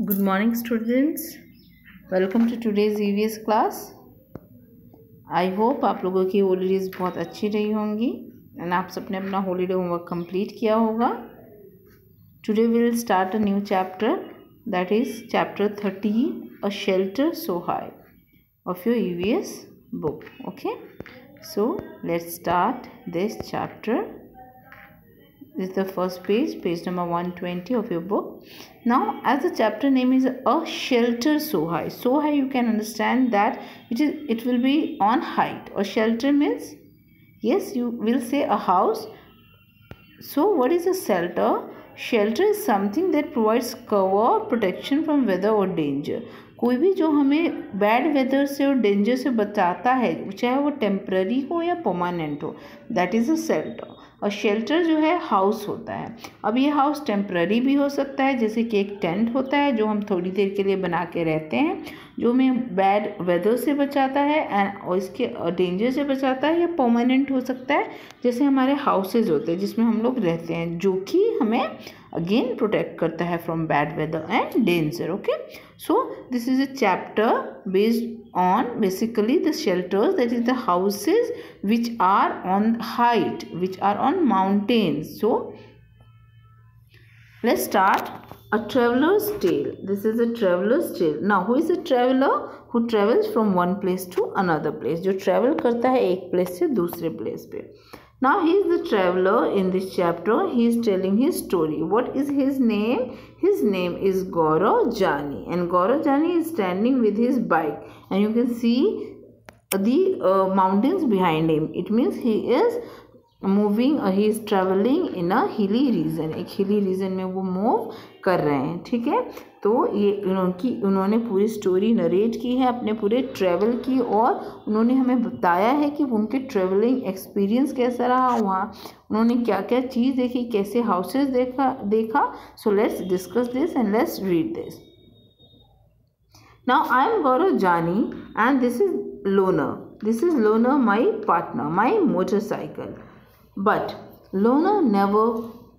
Good morning, students. Welcome to today's EVS class. I hope आप लोगों की holidays बहुत अच्छी रही होंगी एंड आप सबने अपना हॉलीडे होमवर्क कंप्लीट किया होगा today will start a new chapter that is chapter thirteen a shelter so high of your E V S book okay so let's start this chapter this is the first page page number 120 of your book now as the chapter name is a shelter so high so high you can understand that it is it will be on height or shelter means yes you will say a house so what is a shelter shelter is something that provides cover protection from weather or danger कोई भी जो हमें bad weather से और danger से बचाता है चाहे वो टेम्प्ररी हो या परमानेंट हो दैट इज़ अ शेल्टर और शेल्टर जो है हाउस होता है। अब ये हाउस टेम्प्ररी भी हो सकता है, जैसे कि एक टेंट होता है, जो हम थोड़ी देर के लिए बना के रहते हैं, जो हमें बैड वेदर से बचाता है एंड और इसके डेंजर से बचाता है या परमानेंट हो सकता है, जैसे हमारे हाउसेज होते हैं, जिसमें हम लोग रहते हैं। जो कि हमें अगेन प्रोटेक्ट करता है from bad weather and danger okay so this is a chapter based on basically the shelters that is the houses which are on height which are on mountains so let start a traveller's tale this is a traveller's tale ना who is a traveller who travels from one place to another place जो travel करता है एक place से दूसरे place पर now he is the traveler in this chapter. He is telling his story. What is his name? His name is Gaurav Jani and Gaurav Jani is standing with his bike. And you can see the uh, mountains behind him. It means he is moving he is travelling in a hilly region एक hilly reason में वो move कर रहे हैं, ठीक है? तो ये उनकी, उन्होंने पूरी स्टोरी नरेट की है, अपने पूरे ट्रैवल की और उन्होंने हमें बताया है कि उनके ट्रैवलिंग एक्सपीरियंस कैसा रहा वहाँ उन्होंने क्या क्या चीज़ देखी, कैसे हाउसेस देखा देखा। So let's discuss this and let's read this now I am Gaurav Jani and this is loner this is loner my partner my motorcycle But loner never,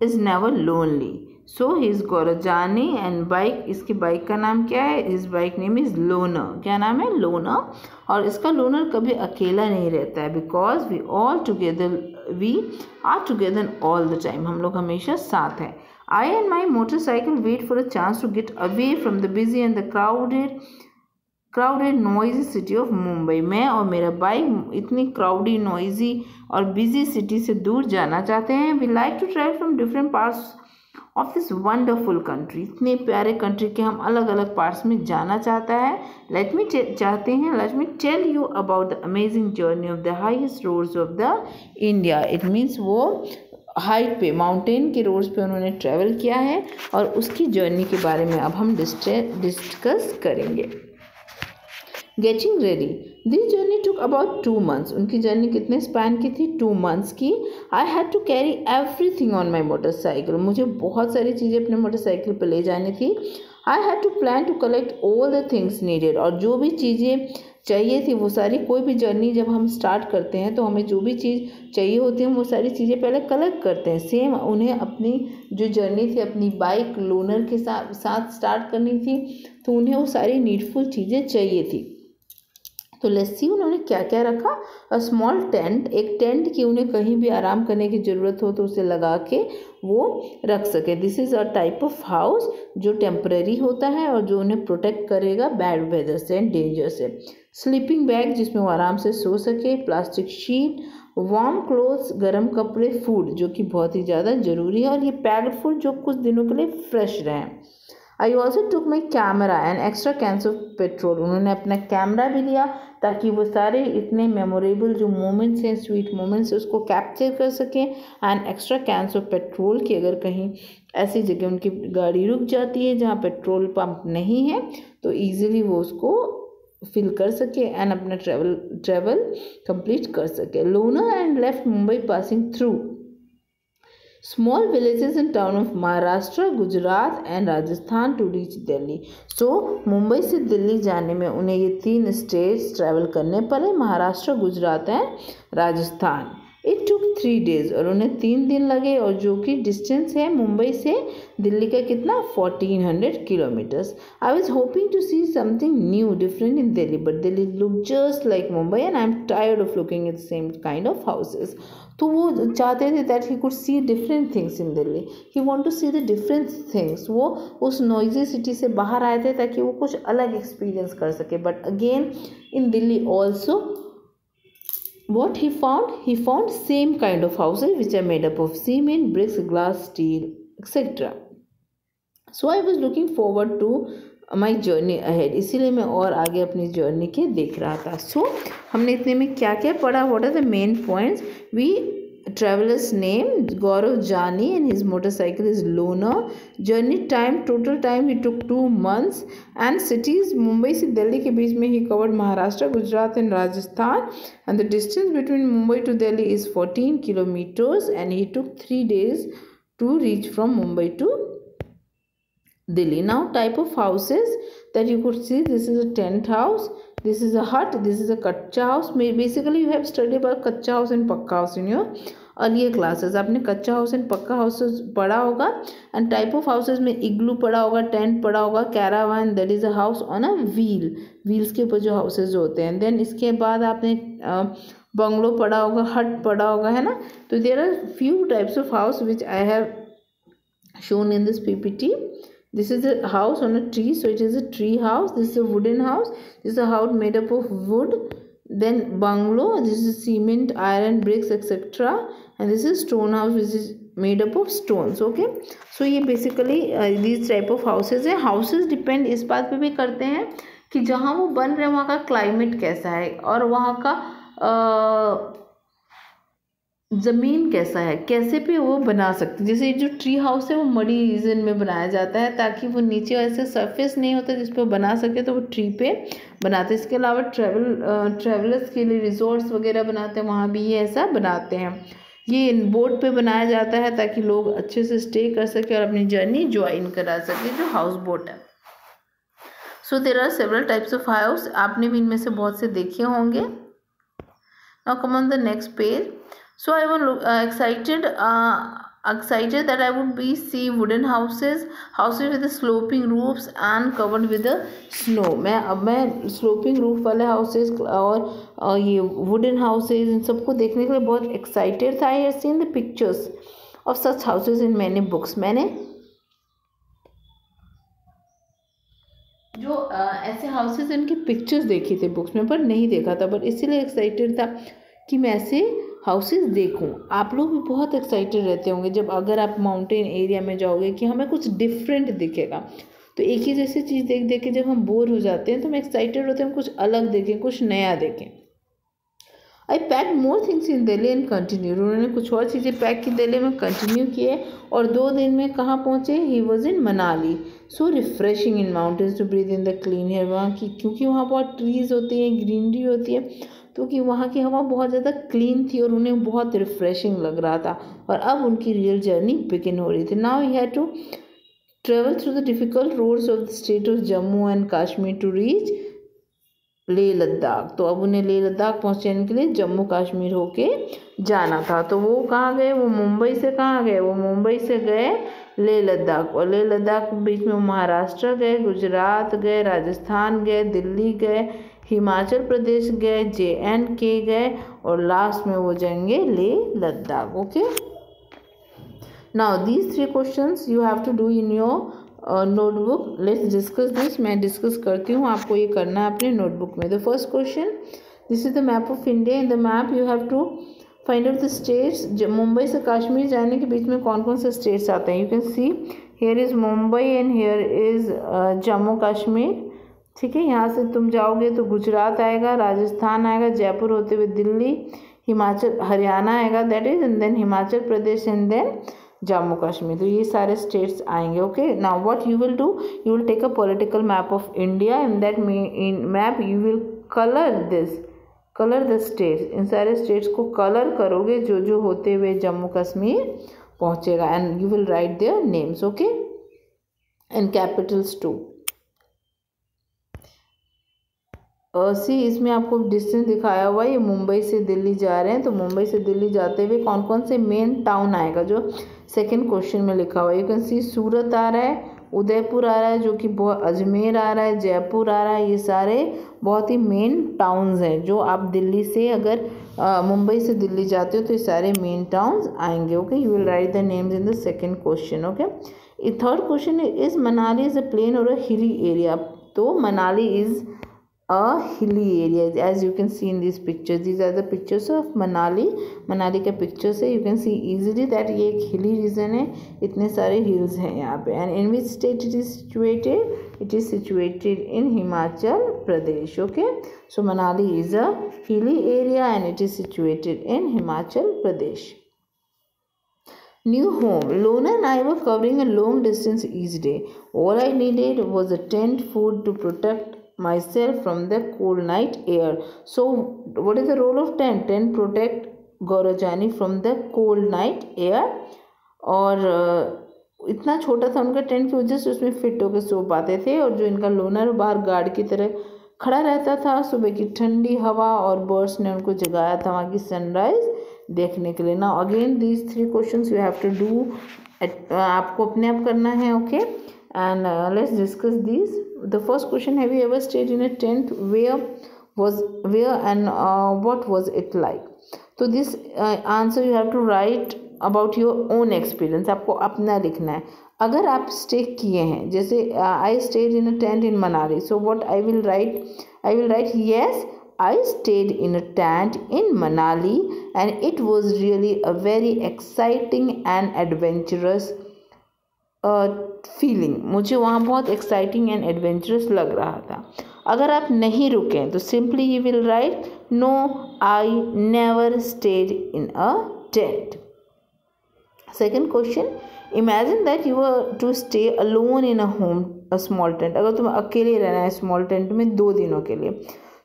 is never lonely. So his Gaurjani and bike इसकी bike का नाम क्या है इस bike name is loner क्या नाम है loner और इसका लोनर कभी अकेला नहीं रहता है because we all together we are together all the time हम लोग हमेशा साथ हैं। I and my motorcycle wait for a chance to get away from the busy and the crowded crowded noisy city of Mumbai मैं और मेरा bike इतनी crowdy noisy और बिज़ी सिटी से दूर जाना चाहते हैं। We like to travel from different parts of this wonderful country इतने प्यारे कंट्री के हम अलग अलग पार्ट्स में जाना चाहता है। लेट मी चाहते हैं। Let me tell you about the amazing journey of the highest roads of the India it means वो हाइट पे माउंटेन के रोड्स पे उन्होंने ट्रैवल किया है और उसकी जर्नी के बारे में अब हम डिस्कस करेंगे। Getting ready this journey took about two months उनकी जर्नी कितने स्पैन की थी? टू मंथ्स की. I had to carry everything on my motorcycle मुझे बहुत सारी चीज़ें अपने मोटरसाइकिल पर ले जानी थी. I had to plan to collect all the things needed और जो भी चीज़ें चाहिए थी, वो सारी, कोई भी जर्नी जब हम स्टार्ट करते हैं तो हमें जो भी चीज़ चाहिए होती है वो सारी चीज़ें पहले कलेक्ट करते हैं. सेम उन्हें अपनी जो जर्नी थी, अपनी बाइक लोनर के साथ साथ स्टार्ट करनी थी तो उन्हें वो सारी नीडफुल चीज़ें चाहिए थी. तो लस्सी उन्होंने क्या क्या रखा। अ स्मॉल टेंट एक टेंट की उन्हें कहीं भी आराम करने की ज़रूरत हो तो उसे लगा के वो रख सके। This is a type of house जो टेम्परेरी होता है और जो उन्हें प्रोटेक्ट करेगा बैड वेदर से एंड डेंजर से। स्लीपिंग बैग जिसमें वो आराम से सो सके प्लास्टिक शीट वार्म क्लोथ्स गर्म कपड़े फ़ूड जो कि बहुत ही ज़्यादा ज़रूरी है और ये पैक्ड फ़ूड जो कुछ दिनों के लिए फ्रेश रहें। I also took my camera and extra cans of petrol उन्होंने अपना कैमरा भी लिया ताकि वो सारे इतने मेमोरेबल जो मोमेंट्स हैं स्वीट मोमेंट्स उसको कैप्चर कर सकें and extra cans of petrol की अगर कहीं ऐसी जगह उनकी गाड़ी रुक जाती है जहाँ पेट्रोल पंप नहीं है तो ईज़िली वो उसको फिल कर सके एंड अपना ट्रैवल ट्रैवल कंप्लीट कर सके। लोना and left Mumbai passing through small villages and town of Maharashtra Gujarat and Rajasthan to reach Delhi so Mumbai से दिल्ली जाने में उन्हें ये तीन स्टेट्स ट्रैवल करने पड़े Maharashtra Gujarat and Rajasthan it took three days और उन्हें तीन दिन लगे, और जो कि डिस्टेंस है मुंबई से दिल्ली का कितना? Fourteen hundred kilometres I was hoping to see something new different in Delhi but Delhi look just like Mumbai and I am tired of looking in same kind of houses तो वो चाहते थे that he could see different things in Delhi he want to see the different things वो उस noisy city से बाहर आए थे ताकि वो कुछ अलग एक्सपीरियंस कर सके. But again in Delhi also what he found he found same kind of houses which are made up of cement bricks glass steel etc so i was looking forward to my journey ahead इसीलिए मैं और आगे अपनी journey के देख रहा था सो so, हमने इतने में क्या क्या पढ़ा what are the main points we traveler's name Gaurav Jani and his motorcycle is Lona. Journey time total time he took two months and cities Mumbai से दिल्ली के बीच में he covered Maharashtra, Gujarat and Rajasthan and the distance between Mumbai to Delhi is 14 kilometers and he took three days to reach from Mumbai to Delhi. Now type of houses that you could see this is a tent house this is a hut, this is a kacha house. Basically you have studied about kacha house and pakka house in your earlier classes. आपने कच्चा house and पक्का houses पढ़ा होगा and type of houses में इग्लू पढ़ा होगा tent पढ़ा होगा caravan that is a house on a wheel wheels के ऊपर जो हाउसेज होते हैं. देन इसके बाद आपने बंगलो पढ़ा होगा हट पढ़ा होगा, है ना? तो there are few types of house which I have shown in this ppt this is a house on a tree so it is a tree house this is a wooden house this is a house made up of wood then bungalow this is cement iron bricks etc and this is stone house which is made up of stones okay so ये basically uh, these type of houses है houses depend इस बात पे भी करते हैं कि जहाँ वो बन रहे हैं वहाँ का climate कैसा है और वहाँ का uh, ज़मीन कैसा है? कैसे पे वो बना सकते जैसे जो ट्री हाउस है, वो मड़ी रीजन में बनाया जाता है ताकि वो नीचे ऐसे सरफेस नहीं होता जिस पर बना सके तो वो ट्री पे बनाते इसके अलावा ट्रेवल ट्रेवलर्स के लिए रिजॉर्ट्स वगैरह बनाते हैं, वहाँ भी ये ऐसा बनाते हैं। ये इन बोट पे बनाया जाता है ताकि लोग अच्छे से स्टे कर सके और अपनी जर्नी ज्वाइन करा सके, जो हाउस बोट है। So there are several types of house आपने भी इनमें से बहुत से देखे होंगे। Now come on the next page so i was uh, excited uh, excited that i would be see wooden houses houses with sloping roofs and covered with the snow. मैं अब मैं स्लोपिंग रूफ वाले houses और uh, ये wooden houses इन सबको देखने के लिए बहुत एक्साइटेड था. I have seen the pictures of such houses in many books मैंने जो uh, ऐसे हाउसेज इनकी पिक्चर्स देखी थी बुक्स में पर नहीं देखा था. बट इसीलिए एक्साइटेड था कि मैं ऐसे हाउसेस देखूँ। आप लोग भी बहुत एक्साइटेड रहते होंगे जब अगर आप माउंटेन एरिया में जाओगे कि हमें कुछ डिफरेंट दिखेगा। तो एक ही जैसी चीज़ देख देख के जब हम बोर हो जाते हैं तो हम एक्साइटेड होते हैं, हम कुछ अलग देखें, कुछ नया देखें। I pack more things in Delhi and continue उन्होंने कुछ और चीज़ें पैक की दिल्ली में कंटिन्यू किए और दो दिन में कहाँ पहुँचे? He was in Manali so refreshing in mountains to breathe in the clean air वहाँ की, क्योंकि वहाँ बहुत ट्रीज़ होती हैं ग्रीनरी होती है क्योंकि वहाँ की हवा बहुत ज़्यादा क्लीन थी और उन्हें बहुत रिफ़्रेशिंग लग रहा था। और अब उनकी रियल जर्नी बिगिन हो रही थी। Now you have to travel through the difficult roads of the state of Jammu and Kashmir to reach Leh Ladakh. तो अब उन्हें लेह लद्दाख पहुँचने के लिए जम्मू कश्मीर होके जाना था। तो वो कहाँ गए? वो मुंबई से कहाँ गए? वो मुंबई से गए लेह लद्दाख। और लेह लद्दाख बीच में महाराष्ट्र गए, गुजरात गए, राजस्थान गए, दिल्ली गए, हिमाचल प्रदेश गए जे एंड के गए और लास्ट में वो जाएँगे Leh Ladakh. Okay now these three question you have to do in your notebook let's discuss this मैं डिस्कस करती हूँ आपको ये करना है अपने नोटबुक में. The first question this is the map of India in the map you have to find out the states Mumbai से कश्मीर जाने के बीच में कौन कौन से स्टेट्स आते हैं? You can see here is Mumbai and here is Jammu Kashmir ठीक है? यहाँ से तुम जाओगे तो गुजरात आएगा, राजस्थान आएगा, जयपुर होते हुए दिल्ली, हिमाचल, हरियाणा आएगा that is and then Himachal Pradesh and then Jammu Kashmir. तो ये सारे स्टेट्स आएँगे okay now what you will do you will take a political map of India in that in map you will colour this colour the states इन सारे states को colour करोगे जो जो होते हुए जम्मू कश्मीर पहुँचेगा। And you will write there names okay and capitals to see इसमें आपको डिस्टेंस दिखाया हुआ है। ये मुंबई से दिल्ली जा रहे हैं। तो मुंबई से दिल्ली जाते हुए कौन कौन से मेन टाउन आएगा, जो सेकंड क्वेश्चन में लिखा हुआ यू कैन सी सूरत आ रहा है, उदयपुर आ रहा है, जो कि बहुत अजमेर आ रहा है, जयपुर आ रहा है, ये सारे बहुत ही मेन टाउन्स हैं, जो आप दिल्ली से अगर मुंबई से दिल्ली जाते हो तो ये सारे मेन टाउन्स आएँगे okay you will write the names in the second question okay third question is Manali is a plain और अ हिली एरिया तो Manali is a hilly area as you can see in these pictures these are the pictures of manali manali ka pictures hai you can see easily that ye ek hilly region hai itne sare hills hain yahan pe and in which state it is situated it is situated in himachal pradesh okay so manali is a hilly area and it is situated in himachal pradesh New home. Lona and I were covering a long distance each day. All I needed was a tent, food to protect myself from the cold night air. So, what is the role of tent? Tent protect गौरजानी from the cold night air और इतना छोटा था उनका tent की वजह से उसमें fit होकर सो पाते थे और जो इनका लोनर बाहर गार्ड की तरह खड़ा रहता था सुबह की ठंडी हवा और बर्ड्स ने उनको जगाया था वहाँ की सनराइज देखने के लिए ना again these three question you have to do आपको अपने आप करना है okay and let's discuss this the first question have you ever stayed in a tent where was where and uh, what was it like so this uh, answer you have to write about your own experience आपको अपना लिखना है अगर आप stay किए हैं जैसे I stayed in a tent in Manali so what I will write I will write yes I stayed in a tent in Manali and it was really a very exciting and adventurous feeling uh, मुझे वहाँ बहुत exciting and adventurous लग रहा था। अगर आप नहीं रुकें तो simply you will write no I never stayed in a tent second question imagine that you are to stay alone in a home a small tent अगर तुम्हें अकेले रहना है स्मॉल टेंट में दो दिनों के लिए।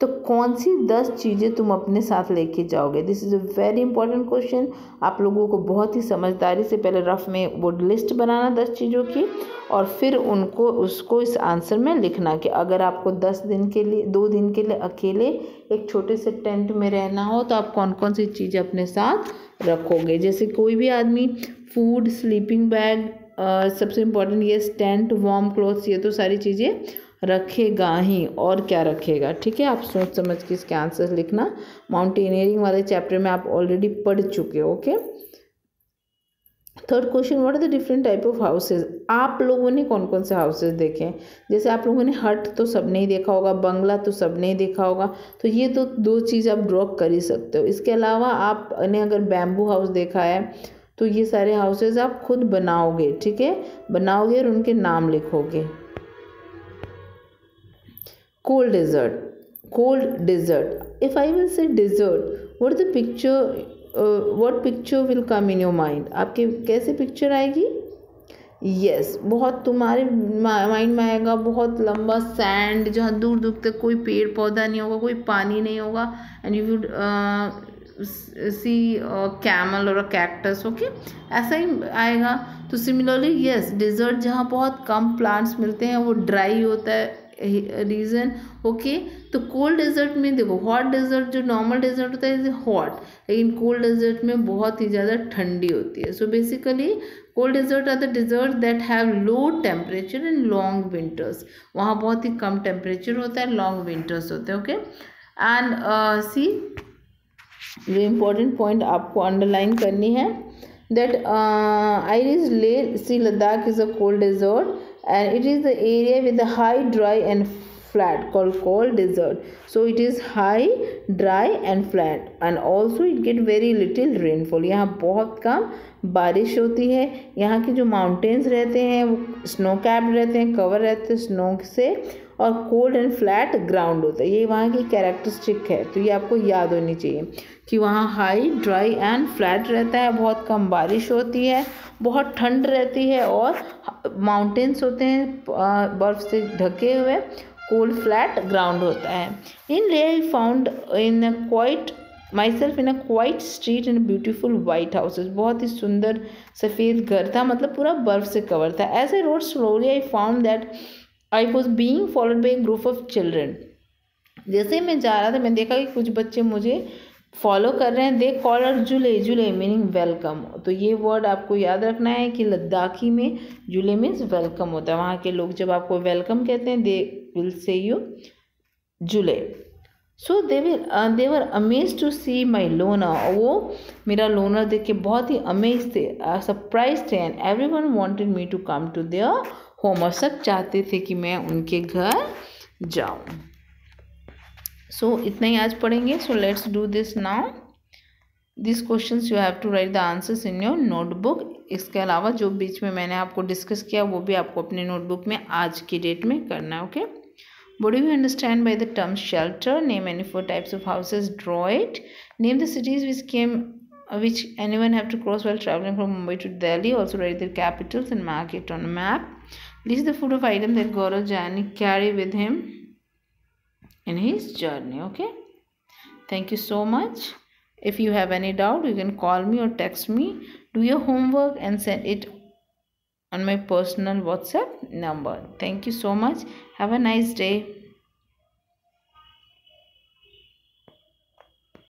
तो कौन सी दस चीज़ें तुम अपने साथ लेके जाओगे? This is a very important question आप लोगों को बहुत ही समझदारी से पहले रफ में वो लिस्ट बनाना दस चीज़ों की और फिर उनको, उसको इस आंसर में लिखना कि अगर आपको दस दिन के लिए, दो दिन के लिए अकेले एक छोटे से टेंट में रहना हो तो आप कौन कौन सी चीज़ें अपने साथ रखोगे? जैसे कोई भी आदमी फ़ूड स्लीपिंग बैग सबसे इम्पोर्टेंट ये टेंट वार्म क्लोथ्स ये तो सारी चीज़ें रखेगा ही और क्या रखेगा? ठीक है, आप सोच समझ के इसके आंसर लिखना। माउंटेनियरिंग वाले चैप्टर में आप ऑलरेडी पढ़ चुके हो okay third question what are the different type of houses आप लोगों ने कौन कौन से हाउसेज देखे हैं? जैसे आप लोगों ने हट तो सब नहीं देखा होगा, बंगला तो सब नहीं देखा होगा तो ये तो दो चीज़ आप ड्रॉ कर ही सकते हो। इसके अलावा आपने अगर बैम्बू हाउस देखा है तो ये सारे हाउसेज आप खुद बनाओगे, ठीक है? बनाओगे और उनके नाम लिखोगे। Cold desert cold desert if i will say desert what the picture uh, what picture will come in your mind? आपके कैसे पिक्चर आएगी? यस yes, बहुत तुम्हारे माइंड में आएगा बहुत लंबा सैंड जहाँ दूर दूर तक कोई पेड़ पौधा नहीं होगा कोई पानी नहीं होगा and you would see camel और अ कैक्टस ओके ऐसा ही आएगा। तो सिमिलरली यस डिज़र्ट जहाँ बहुत कम प्लांट्स मिलते हैं वो ड्राई होता है। रीज़न ओके तो कोल्ड डेजर्ट में देखो हॉट डेजर्ट जो नॉर्मल डेजर्ट होता है हॉट लेकिन कोल्ड डेजर्ट में बहुत ही ज़्यादा ठंडी होती है. So basically cold desert are the desert that have low temperature and long winters वहाँ बहुत ही कम टेम्परेचर होता है लॉन्ग विंटर्स होते हैं ओके एंड सी जो इम्पोर्टेंट पॉइंट आपको अंडरलाइन करनी है that I is Leh see Ladakh is a cold desert and it is the area with the high dry and flat called cold desert so it is high dry and flat and also it get very little rainfall यहाँ बहुत कम बारिश होती है यहाँ के जो mountains रहते हैं वो स्नो कैप्ड रहते हैं कवर रहते हैं स्नो से और कोल्ड एंड फ्लैट ग्राउंड होता है। ये वहाँ की कैरेक्टरिस्टिक है। तो ये आपको याद होनी चाहिए कि वहाँ हाई ड्राई एंड फ्लैट रहता है। बहुत कम बारिश होती है, बहुत ठंड रहती है और माउंटेन्स होते हैं बर्फ़ से ढके हुए कोल्ड फ्लैट ग्राउंड होता है। In Leh I found in quite myself in a quiet street in beautiful white houses बहुत ही सुंदर सफ़ेद घर था मतलब पूरा बर्फ़ से कवर था। As a road slowly I found that I was being followed by group of children जैसे ही मैं जा रहा था, मैंने देखा कि कुछ बच्चे मुझे फॉलो कर रहे हैं। दे कॉल कॉलर जुले जुले मीनिंग वेलकम तो ये वर्ड आपको याद रखना है कि लद्दाखी में जुले मीन्स वेलकम होता है। वहाँ के लोग जब आपको वेलकम कहते हैं दे will say you Julley so they will they were amaze to see my loner वो मेरा लोनर देख के बहुत ही अमेज थे सरप्राइज़ थे। And everyone wanted me to come to their होमोसक चाहते थे कि मैं उनके घर जाऊँ। सो so, इतना ही आज पढ़ेंगे। So let's do this now this question you have to write the answers in your notebook इसके अलावा जो बीच में मैंने आपको डिस्कस किया वो भी आपको अपने नोटबुक में आज की डेट में करना है okay body you understand by the term shelter name any four types of houses droid name the cities which came which anyone have to cross well travelling from Mumbai to Delhi also write the capitals and market on map List the food of item that Gaurav Jani carry with him in his journey. Okay. Thank you so much. If you have any doubt, you can call me or text me. Do your homework and send it on my personal WhatsApp number. Thank you so much. Have a nice day.